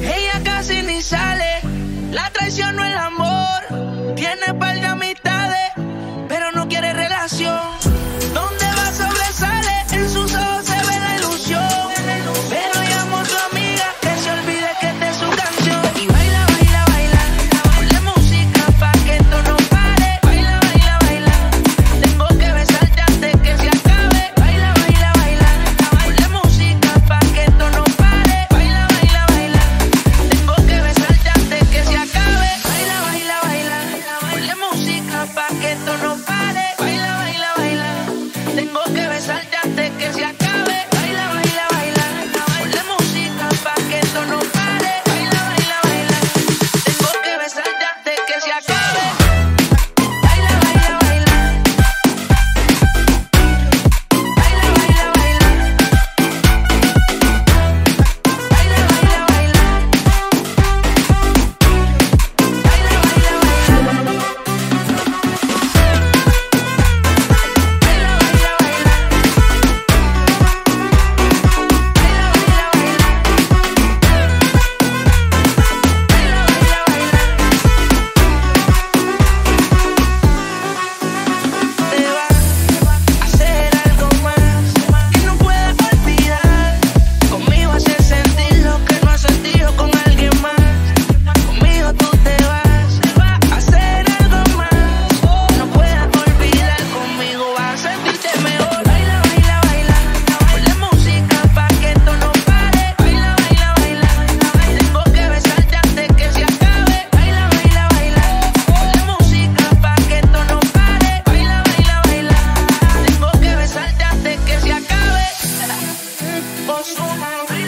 Ella casi ni sale, la traición no el amor. Tiene par Brilhando.